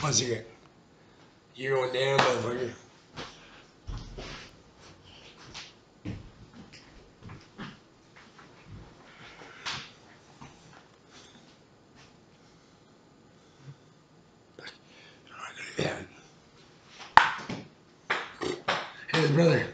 One second. You're going down, motherfucker. Hey, brother.